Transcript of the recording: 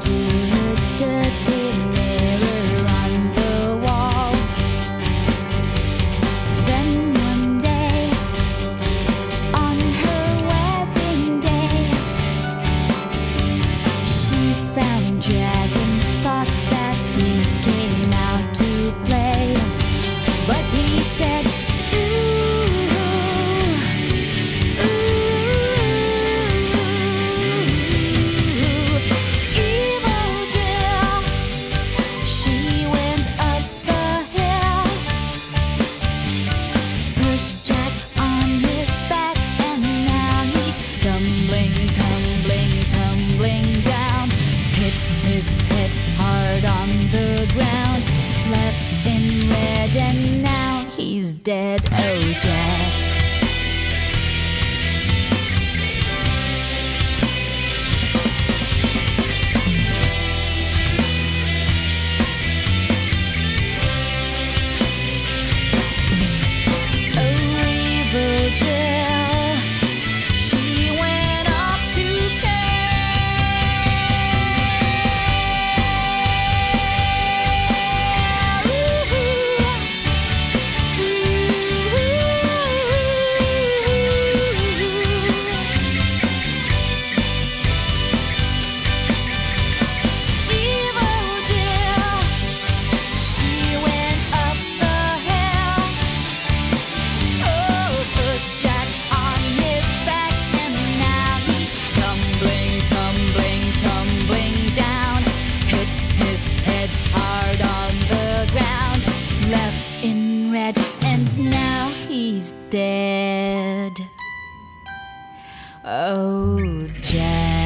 to dead oh, OJ. red, and now he's dead. Oh, Jack.